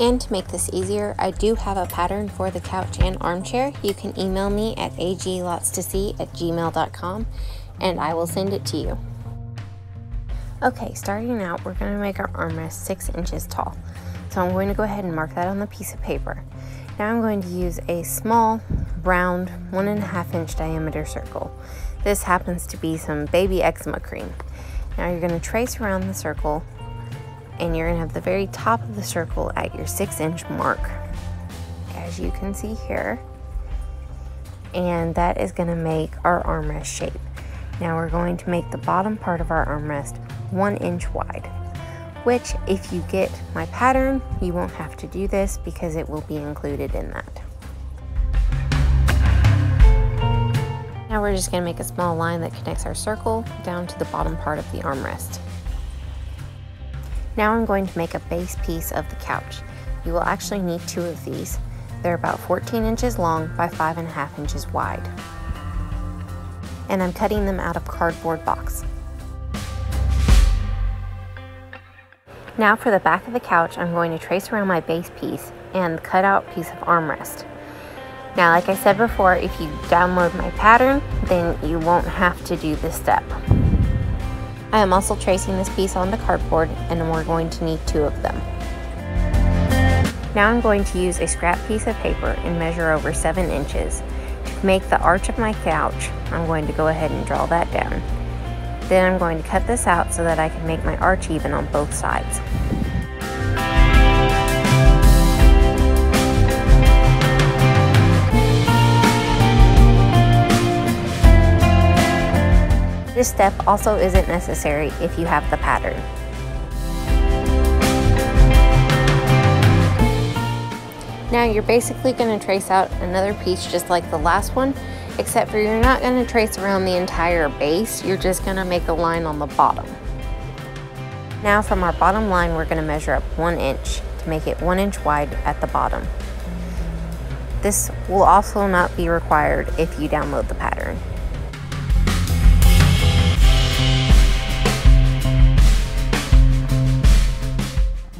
And to make this easier, I do have a pattern for the couch and armchair. You can email me at aglots2see at gmail.com and I will send it to you. Okay, starting out, we're going to make our armrest 6 inches tall. So I'm going to go ahead and mark that on the piece of paper. Now I'm going to use a small, round, one and a half inch diameter circle. This happens to be some baby eczema cream. Now you're going to trace around the circle and you're to have the very top of the circle at your 6 inch mark, as you can see here. And that is to make our armrest shape. Now we're going to make the bottom part of our armrest 1 inch wide which if you get my pattern, you won't have to do this because it will be included in that. Now we're just to make a small line that connects our circle down to the bottom part of the armrest. Now I'm going to make a base piece of the couch. You will actually need two of these. They're about 14 inches long by 5.5 inches wide. And I'm cutting them out of cardboard box. Now for the back of the couch, I'm going to trace around my base piece and cut out piece of armrest. Now, like I said before, if you download my pattern, then you won't have to do this step. I am also tracing this piece onto cardboard and we're going to need two of them. Now I'm going to use a scrap piece of paper and measure over 7 inches. To make the arch of my couch, I'm going to go ahead and draw that down. Then I'm going to cut this out so that I can make my arch even on both sides. This step also isn't necessary if you have the pattern. Now you're basically going to trace out another piece just like the last one except for you're not going to trace around the entire base, you're just going to make a line on the bottom. Now from our bottom line, we're going to measure up one inch to make it one inch wide at the bottom. This will also not be required if you download the pattern.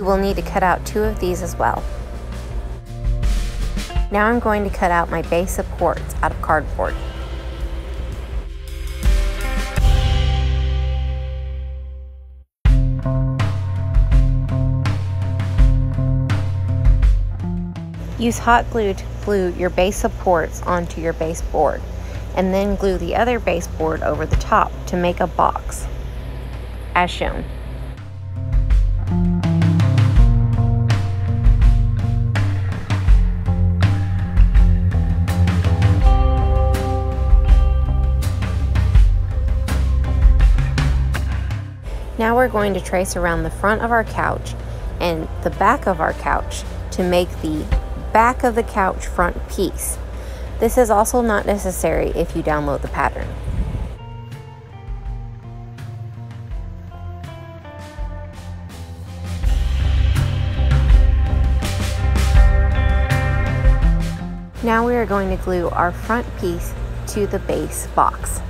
Will need to cut out two of these as well. Now I'm going to cut out my base supports out of cardboard. Use hot glue to glue your base supports onto your base board and then glue the other base board over the top to make a box, as shown. Now we're going to trace around the front of our couch and the back of our couch to make the back of the couch front piece. This is also not necessary if you download the pattern. Now we are going to glue our front piece to the base box.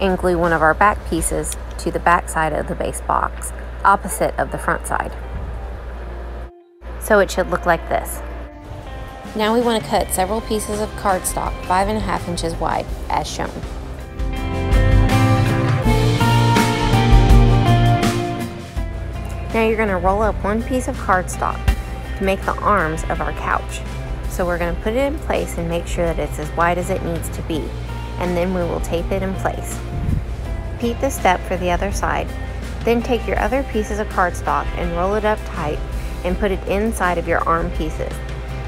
And glue one of our back pieces to the back side of the base box, opposite of the front side. So it should look like this. Now we want to cut several pieces of cardstock, five and a half inches wide, as shown. Now you're going to roll up one piece of cardstock to make the arms of our couch. So we're going to put it in place and make sure that it's as wide as it needs to be and then we will tape it in place. Repeat this step for the other side. Then take your other pieces of cardstock and roll it up tight and put it inside of your arm pieces.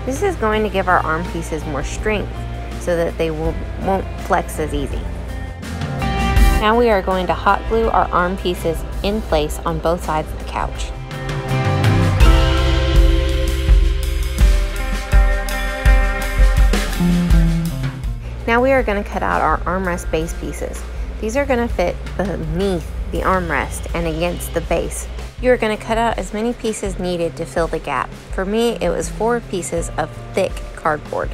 This is going to give our arm pieces more strength so that they will, won't flex as easy. Now we are going to hot glue our arm pieces in place on both sides of the couch. Now we are going to cut out our armrest base pieces. These are going to fit beneath the armrest and against the base. You are going to cut out as many pieces needed to fill the gap. For me, it was four pieces of thick cardboard.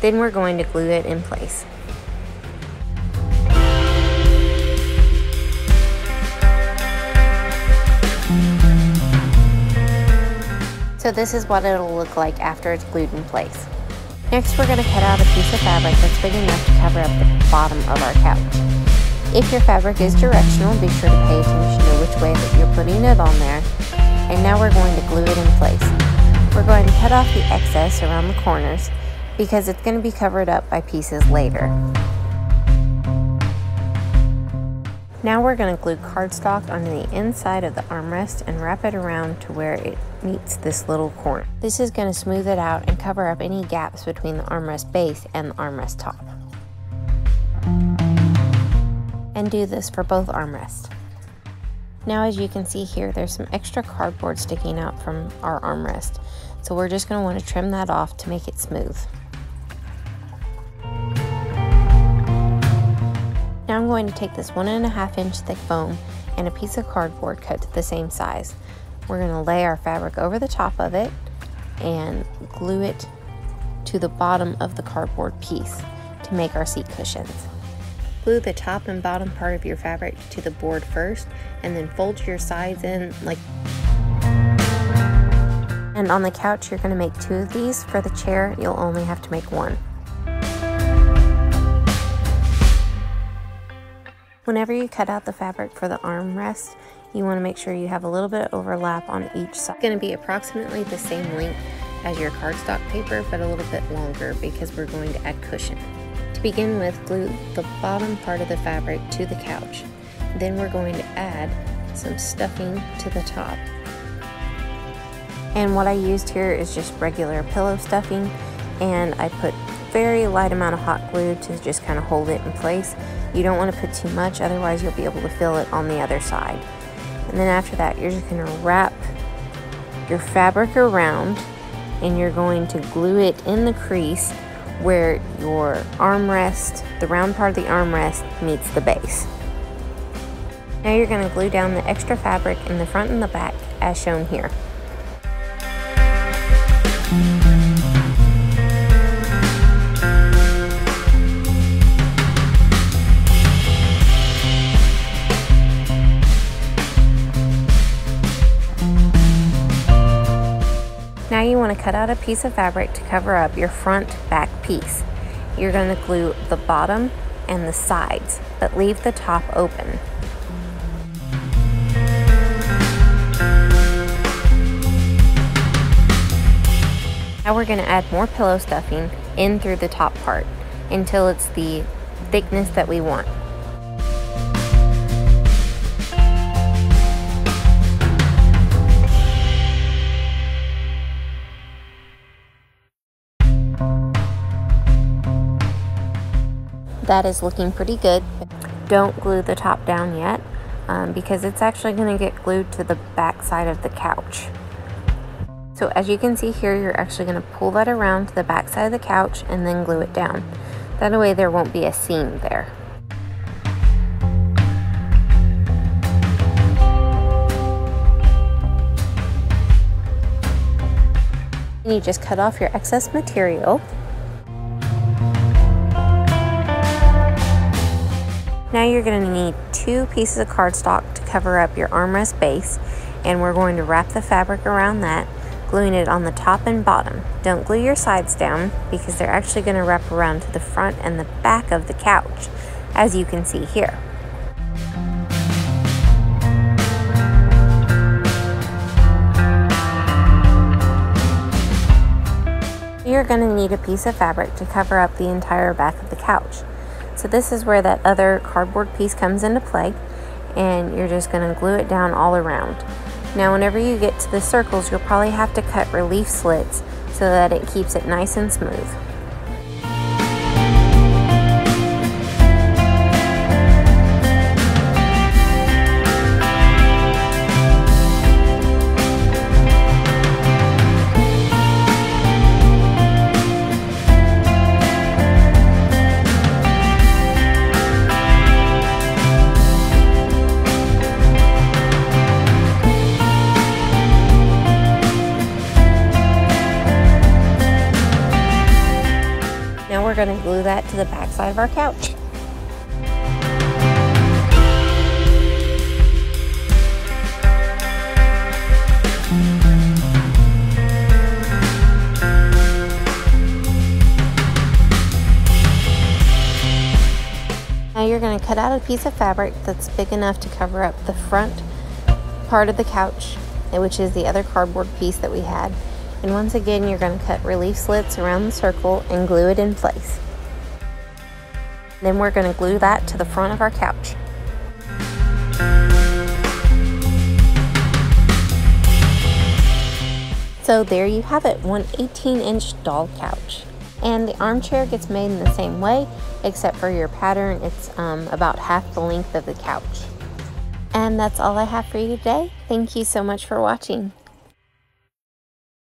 Then we're going to glue it in place. So this is what it'll look like after it's glued in place. Next we're going to cut out a piece of fabric that's big enough to cover up the bottom of our couch. If your fabric is directional, be sure to pay attention to which way that you're putting it on there. And now we're going to glue it in place. We're going to cut off the excess around the corners because it's going to be covered up by pieces later. Now we're going to glue cardstock onto the inside of the armrest and wrap it around to where it meets this little corner. This is going to smooth it out and cover up any gaps between the armrest base and the armrest top. And do this for both armrests. Now as you can see here, there's some extra cardboard sticking out from our armrest. So we're just going to want to trim that off to make it smooth. Now I'm going to take this one and a half inch thick foam and a piece of cardboard cut to the same size. We're going to lay our fabric over the top of it and glue it to the bottom of the cardboard piece to make our seat cushions. Glue the top and bottom part of your fabric to the board first and then fold your sides in like and on the couch you're going to make two of these. For the chair you'll only have to make one. Whenever you cut out the fabric for the armrest, you want to make sure you have a little bit of overlap on each side. It's going to be approximately the same length as your cardstock paper, but a little bit longer because we're going to add cushion. To begin with, glue the bottom part of the fabric to the couch. Then we're going to add some stuffing to the top. And what I used here is just regular pillow stuffing and I put very light amount of hot glue to just kind of hold it in place. You don't want to put too much, otherwise you'll be able to fill it on the other side. And then after that, you're just going to wrap your fabric around and you're going to glue it in the crease where your armrest, the round part of the armrest meets the base. Now you're going to glue down the extra fabric in the front and the back as shown here. Cut out a piece of fabric to cover up your front back piece. You're going to glue the bottom and the sides, but leave the top open. Now we're going to add more pillow stuffing in through the top part until it's the thickness that we want. That is looking pretty good. Don't glue the top down yet um, because it's actually going to get glued to the back side of the couch. So as you can see here, you're actually going to pull that around to the back side of the couch and then glue it down. That way there won't be a seam there. You just cut off your excess material Now you're going to need two pieces of cardstock to cover up your armrest base and we're going to wrap the fabric around that, gluing it on the top and bottom. Don't glue your sides down because they're actually going to wrap around to the front and the back of the couch, as you can see here. You're going to need a piece of fabric to cover up the entire back of the couch. So this is where that other cardboard piece comes into play and you're just going to glue it down all around. Now whenever you get to the circles you'll probably have to cut relief slits so that it keeps it nice and smooth. we're gonna glue that to the back side of our couch. Now you're gonna cut out a piece of fabric that's big enough to cover up the front part of the couch, which is the other cardboard piece that we had. And once again, you're going to cut relief slits around the circle and glue it in place. Then we're going to glue that to the front of our couch. So there you have it, one 18 inch doll couch. And the armchair gets made in the same way, except for your pattern, it's um, about half the length of the couch. And that's all I have for you today. Thank you so much for watching.